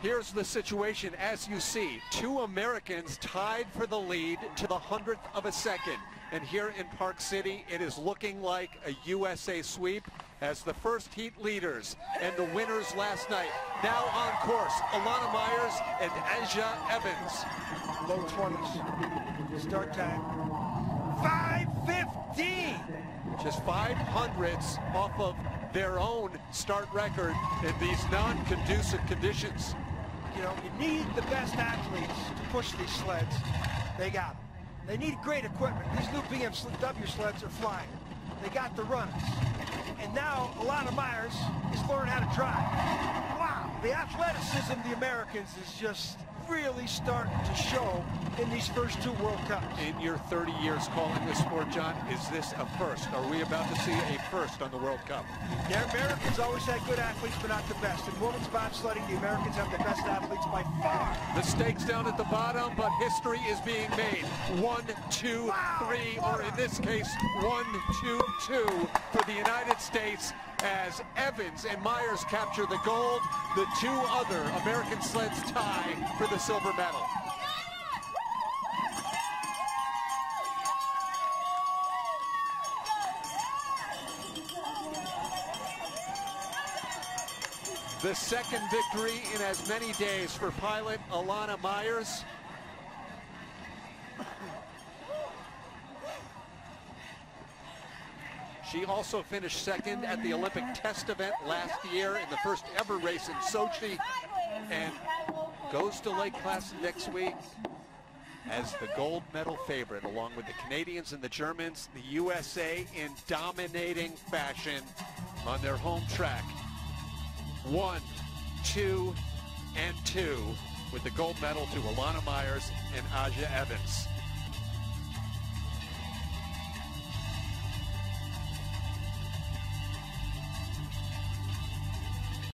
Here's the situation as you see. Two Americans tied for the lead to the hundredth of a second. And here in Park City, it is looking like a USA sweep as the first heat leaders and the winners last night. Now on course, Elana Meyers and Aja Evans. Low 20s. Start time. 515. Just five hundredths off of their own start record in these non-conducive conditions. You know, you need the best athletes to push these sleds. They got them. They need great equipment. These new BMW sleds are flying. They got the runners. And now Elana Meyers is learning how to drive. The athleticism of the Americans is just really starting to show in these first two World Cups. In your 30 years calling this sport, John, is this a first? Are we about to see a first on the World Cup? The Americans always had good athletes, but not the best. In women's bobsledding, the Americans have the best athletes by far. The stakes down at the bottom, but history is being made. One, two, wow. three, or in this case, one, two, two for the United States as Evans and Meyers capture the gold. The two other American sleds tie for the silver medal. The second victory in as many days for pilot Elana Meyers. She also finished second at the Olympic test event last year in the first ever race in Sochi and goes to Lake Placid next week as the gold medal favorite along with the Canadians and the Germans, the USA in dominating fashion on their home track. One, two, and two with the gold medal to Elana Meyers and Aja Evans.